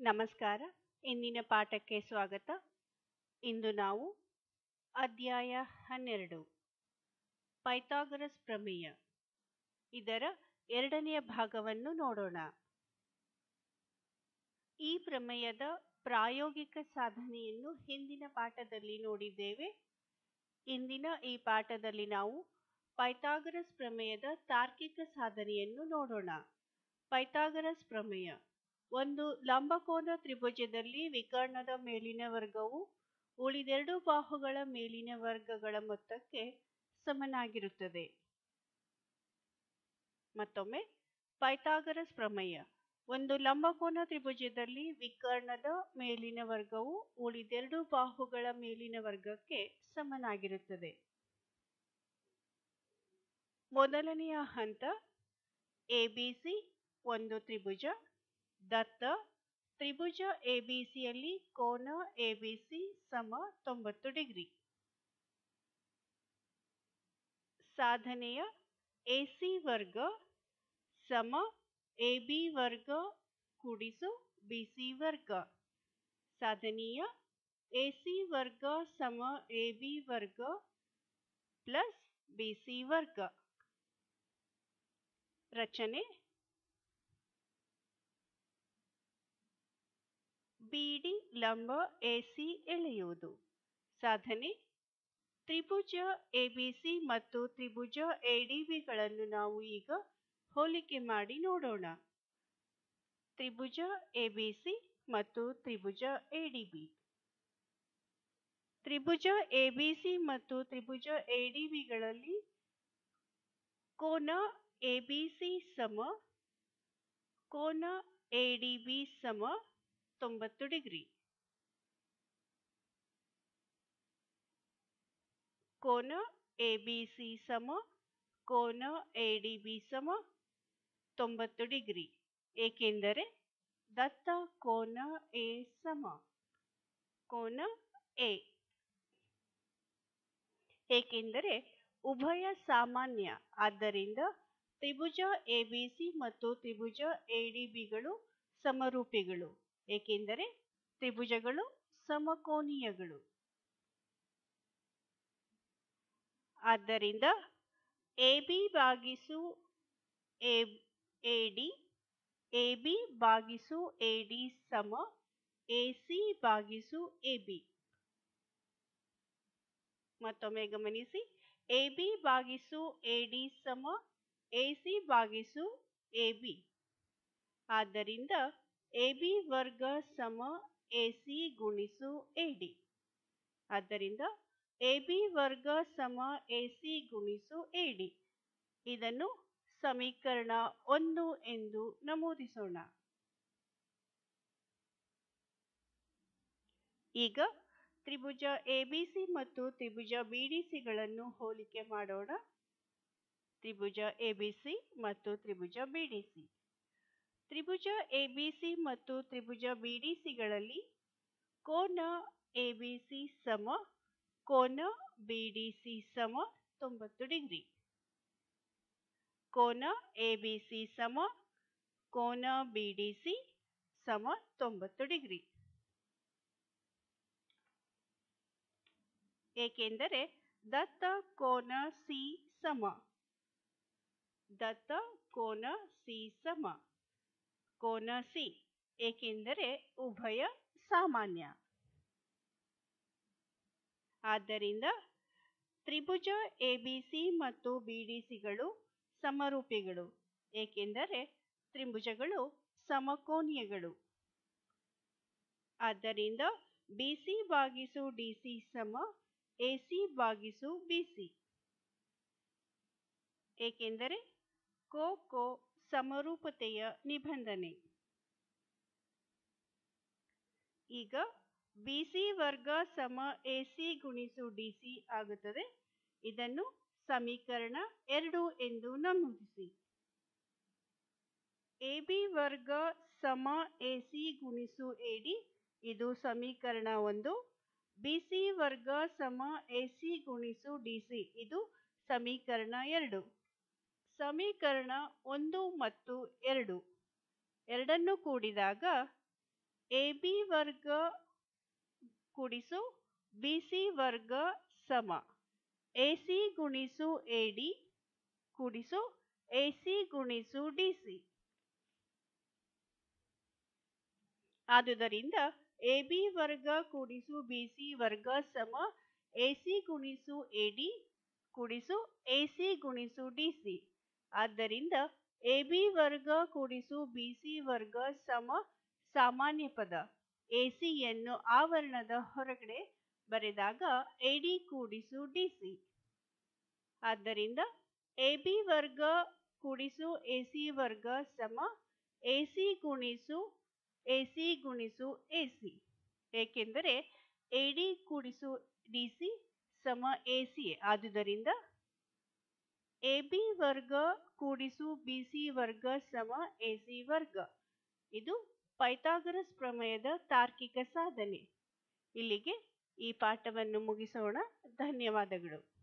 ನಮಸ್ಕಾರ. ಇಂದಿನ ಪಾಠಕ್ಕೆ ಸ್ವಾಗತ. ಇಂದು ನಾವು ಅಧ್ಯಾಯ ಹನ್ನೆರಡು. ಪೈಥಾಗರಸ್ ಪ್ರಮೇಯ. ಇದರ ಎರಡನೆಯ ಭಾಗವನ್ನು ನೋಡೋಣ. ಈ ಪ್ರಮೇಯದ ಪ್ರಾಯೋಗಿಕ ಸಾಧನೆಯನ್ನು ಹಿಂದಿನ ಪಾಠದಲ್ಲಿ ನೋಡಿದ್ದೇವೆ. ಇಂದಿನ ಈ ಪಾಠದಲ್ಲಿ ನಾವು ಪೈಥಾಗರಸ್ ಪ್ರಮೇಯದ ತಾರ್ಕಿಕ ಸಾಧನೆಯನ್ನು ನೋಡೋಣ. ಪೈಥಾಗರಸ್ ಪ್ರಮೇಯ. ಒಂದು ಲಂಬಕೋನ ತ್ರಿಭುಜದಲ್ಲಿ ವಿಕರ್ಣದ ಮೇಲಿನ ವರ್ಗವು ಉಳಿದೆರಡು ಬಾಹುಗಳ ಮೇಲಿನ ವರ್ಗಗಳ ಮೊತ್ತಕ್ಕೆ ಸಮನಾಗಿರುತ್ತದೆ. ಮತ್ತೊಮ್ಮೆ ಪೈಥಾಗರಸ್ ಪ್ರಮೇಯ. ಒಂದು ಲಂಬಕೋನ ತ್ರಿಭುಜದಲ್ಲಿ ವಿಕರ್ಣದ ಮೇಲಿನ ವರ್ಗವು ಉಳಿದೆರಡು ಬಾಹುಗಳ ಮೇಲಿನ ವರ್ಗಕ್ಕೆ ಸಮನಾಗಿರುತ್ತದೆ. ಮೊದಲನೆಯ ಹಂತ ಎಬಿಸಿ ಒಂದು ತ್ರಿಭುಜ ದತ್ತ, ತ್ರಿಭುಜ ಎಬಿಸಿಯಲ್ಲಿ ಕೋನ ಎಬಿಸಿ ಸಮ ತೊಂಬತ್ತು ಡಿಗ್ರಿ. ಸಾಧನೆಯ ಎಸಿ ವರ್ಗ ಸಮ ಎಬಿ ವರ್ಗ ಕೂಡಿಸು ಬಿಸಿ ವರ್ಗ. ಸಾಧನೀಯ ಎಸಿ ವರ್ಗ ಸಮ ಎಬಿ ವರ್ಗ ಪ್ಲಸ್ ಬಿಸಿ ವರ್ಗ. ರಚನೆ ಬಿಡಿ, ಲಂಬ, ಎಸಿ, ಎಳೆಯುವುದು. ಸಾಧನೆ, ತ್ರಿಭುಜ, ಎಬಿಸಿ ಮತ್ತು ತ್ರಿಭುಜ ಎಡಿಬಿಗಳನ್ನು ನಾವು ಈಗ ಹೋಲಿಕೆ ಮಾಡಿ ನೋಡೋಣ. ತ್ರಿಭುಜ, ಎಬಿಸಿ ಮತ್ತು ತ್ರಿಭುಜ, ಎಡಿಬಿ. ತ್ರಿಭುಜ, ಎಬಿಸಿ ಮತ್ತು ತ್ರಿಭುಜ ಎಡಿಬಿಗಳಲ್ಲಿ ಕೋನ ಎಬಿಸಿ ಸಮ, ಕೋನ ಎಡಿಬಿ ಸಮ ತೊಂಬತ್ತು ಡಿಗ್ರಿ. ಕೋನ ಎಬಿಸಿ ಸಮ, ಕೋನ ಎಡಿಬಿ ಸಮ, ತೊಂಬತ್ತು ಡಿಗ್ರಿ. ಏಕೆಂದರೆ ದತ್ತ ಕೋನ ಎ ಸಮ, ಕೋನ ಎ. ಏಕೆಂದರೆ ಉಭಯ ಸಾಮಾನ್ಯ. ಆದ್ದರಿಂದ ತ್ರಿಭುಜ ಎಬಿಸಿ ಮತ್ತು ತ್ರಿಭುಜ ಎಡಿಬಿಗಳು ಸಮರೂಪಿಗಳು. ಏಕೆಂದರೆ ತ್ರಿಭುಜಗಳು ಸಮಕೋನೀಯಗಳು. ಆದ್ದರಿಂದ ಎಬಿ ಭಾಗಿಸು ಎಡಿ, ಎಬಿ ಭಾಗಿಸು ಎಡಿ ಸಮ ಎಸಿ ಭಾಗಿಸು ಎಬಿ. ಮತ್ತೊಮ್ಮೆ ಗಮನಿಸಿ, ಎಬಿ ಭಾಗಿಸು ಎಡಿ ಸಮ ಎಸಿ ಭಾಗಿಸು ಎಬಿ. ಆದ್ದರಿಂದ ಎಬಿ ವರ್ಗ ಸಮ ಎಸಿ ಗುಣಿಸು ಎಡಿ. ಆದ್ದರಿಂದ ಎಬಿ ವರ್ಗ ಸಮ ಎಸಿ ಗುಣಿಸು ಎಡಿ. ಇದನ್ನು ಸಮೀಕರಣ ಒಂದು ಎಂದು ನಮೂದಿಸೋಣ. ಈಗ ತ್ರಿಭುಜ ಎಬಿಸಿ ಮತ್ತು ತ್ರಿಭುಜ ಬಿಡಿಸಿಗಳನ್ನು ಹೋಲಿಕೆ ಮಾಡೋಣ. ತ್ರಿಭುಜ ಎಬಿಸಿ ಮತ್ತು ತ್ರಿಭುಜ ಬಿಡಿಸಿ. ತ್ರಿಭುಜ ಎಬಿಸಿ ಮತ್ತು ತ್ರಿಭುಜ ಬಿಡಿಸಿಗಳಲ್ಲಿ ಕೋನ ಎಬಿಸಿ ಸಮ, ಕೋನ ಬಿಡಿಸಿ ಸಮ ತೊಂಬತ್ತು ಡಿಗ್ರಿ. ಕೋನ ಎಬಿಸಿ ಸಮ, ಕೋನ ಬಿಡಿಸಿ ಸಮ ತೊಂಬತ್ತು ಡಿಗ್ರಿ. ಏಕೆಂದರೆ ದತ್ತ ಕೋನ ಸಿ ಸಮ, ದತ್ತ ಕೋನ ಸಿ ಸಮ. ಕೋನ ಸಿ ಏಕೆಂದರೆ ಉಭಯ ಸಾಮಾನ್ಯ. ಆದ್ದರಿಂದ ತ್ರಿಭುಜ ಎಬಿಸಿ ಮತ್ತು ಬಿಡಿಸಿಗಳು ಸಮರೂಪಿಗಳು, ಏಕೆಂದರೆ ತ್ರಿಭುಜಗಳು ಸಮಕೋನೀಯಗಳು. ಆದ್ದರಿಂದ ಬಿಸಿ ಭಾಗಿಸು ಡಿಸಿ ಸಮ ಎಸಿ ಭಾಗಿಸು ಬಿಸಿ. ಏಕೆಂದರೆ ಕೋ ಕೋ ಸಮರೂಪತೆಯ ನಿಬಂಧನೆ. ಈಗ ಬಿಸಿ ವರ್ಗ ಸಮ ಎಸಿ ಗುಣಿಸು ಡಿಸಿ ಆಗುತ್ತದೆ. ಇದನ್ನು ಸಮೀಕರಣ ಎರಡು ಎಂದು ನಮೂದಿಸಿ. ಎಬಿ ವರ್ಗ ಸಮ ಎಸಿ ಗುಣಿಸು ಎಡಿ ಇದು ಸಮೀಕರಣ ಒಂದು. ಬಿಸಿ ವರ್ಗ ಸಮ ಎಸಿ ಗುಣಿಸು ಡಿಸಿ ಇದು ಸಮೀಕರಣ ಎರಡು. ಸಮೀಕರಣ ಒಂದು ಮತ್ತು ಎರಡು. ಎರಡನ್ನು ಕೂಡಿದಾಗ ಎ ಬಿ ವರ್ಗ ಕೂಡಿಸು ಬಿ ಸಿ ವರ್ಗ ಸಮ. ಎ ಸಿ ಗುಣಿಸು ಎ ಡಿ ಕೂಡಿಸು ಎ ಸಿ ಗುಣಿಸು ಡಿ ಸಿ. ಆದುದರಿಂದ ಎ ಬಿ ವರ್ಗ ಕೂಡಿಸು ಬಿ ಸಿ ವರ್ಗ ಸಮ. ಎ ಸಿ ಗುಣಿಸು ಎ ಡಿ ಕೂಡಿಸು ಎ ಸಿ ಗುಣಿಸು ಡಿ ಸಿ. ಆದ್ದರಿಂದ ಎ ಬಿ ವರ್ಗ ಕೂಡಿಸು ಬಿ ಸಿ ವರ್ಗ ಸಮ ಸಾಮಾನ್ಯ ಪದ. ಎ ಸಿಯನ್ನು ಆವರಣದ ಹೊರಗಡೆ ಬರೆದಾಗ ಎ ಡಿ ಕೂಡಿಸು ಡಿ ಸಿ. ಆದ್ದರಿಂದ ಎ ಬಿ ವರ್ಗ ಕೂಡಿಸು ಎ ಸಿ ವರ್ಗ ಸಮ ಎ ಸಿ ಗುಣಿಸು ಎ ಸಿ ಗುಣಿಸು ಎ ಸಿ. ಏಕೆಂದರೆ ಎ ಡಿ ಕೂಡಿಸು ಡಿ ಸಿ ಸಮ ಎ ಸಿ ಆದುದರಿಂದ ಎ ಬಿ ವರ್ಗ ಕೂಡಿಸು ಬಿ ಸಿ ವರ್ಗ ಸಮ ಎ ಸಿ ವರ್ಗ. ಇದು ಪೈಥಾಗರಸ್ ಪ್ರಮೇಯದ ತಾರ್ಕಿಕ ಸಾಧನೆ. ಇಲ್ಲಿಗೆ ಈ ಪಾಠವನ್ನು ಮುಗಿಸೋಣ. ಧನ್ಯವಾದಗಳು.